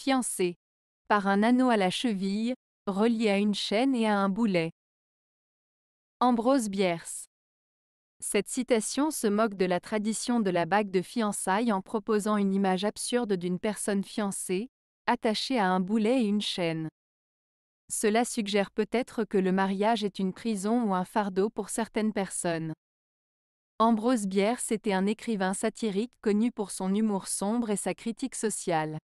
Fiancé. Par un anneau à la cheville, relié à une chaîne et à un boulet. Ambrose Bierce. Cette citation se moque de la tradition de la bague de fiançailles en proposant une image absurde d'une personne fiancée, attachée à un boulet et une chaîne. Cela suggère peut-être que le mariage est une prison ou un fardeau pour certaines personnes. Ambrose Bierce était un écrivain satirique connu pour son humour sombre et sa critique sociale.